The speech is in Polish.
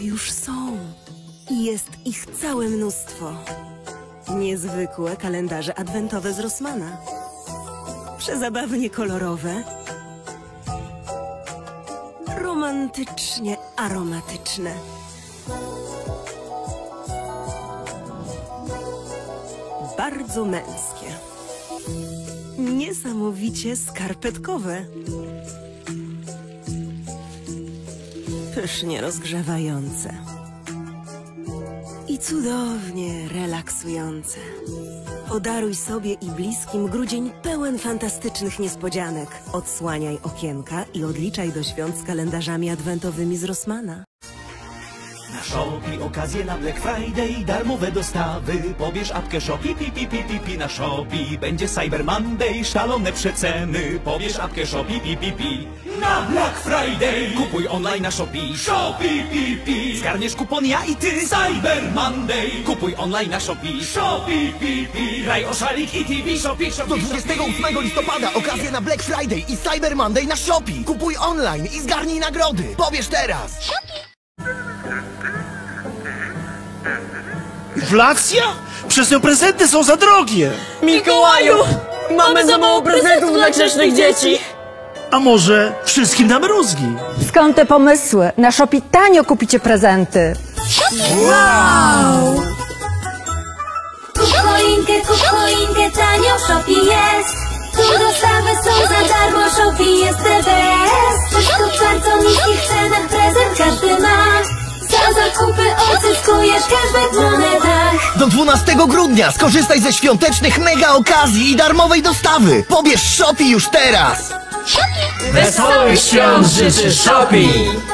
już są. Jest ich całe mnóstwo. Niezwykłe kalendarze adwentowe z Rossmana. Przezabawnie kolorowe. Romantycznie aromatyczne. Bardzo męskie. Niesamowicie skarpetkowe. Pysznie rozgrzewające. I cudownie relaksujące. Podaruj sobie i bliskim grudzień pełen fantastycznych niespodzianek. Odsłaniaj okienka i odliczaj do świąt z kalendarzami adwentowymi z Rossmana. Na Shopee okazje na Black Friday, darmowe dostawy. Pobierz apkę Shopee, pi, pi, pi, pi, pi na Shopee. Będzie Cyber Monday, szalone przeceny. Pobierz apkę Shopee, pi, pi, pi. Na Black Friday! Kupuj online na Shopee. Shopee, pi, pi. Zgarniesz kupon ja i ty. Cyber Monday! Kupuj online na Shopee. Shopee, pi, pi. Graj o szalik i TV. Shopee, Do Shopee, 28 listopada okazje na Black Friday i Cyber Monday na Shopee. Kupuj online i zgarnij nagrody. Pobierz teraz. Inflacja? Przez te prezenty są za drogie! Mikołaju! Mamy za mało prezentów dla grzecznych dzieci! A może wszystkim damy rózgi? Skąd te pomysły? Na Shopee tanio kupicie prezenty. Kup choinkę, kup choinkę, tanio w Shopee jest Tu dostawy są za darmo, Shopee jest the best Wszystko w bardzo niskich cenach, prezent każdy ma Za zakupy odzyskujesz cashback w monetach Do 12 grudnia skorzystaj ze świątecznych mega okazji i darmowej dostawy. Pobierz Shopee już teraz. Wesołych świąt życzy Shopee!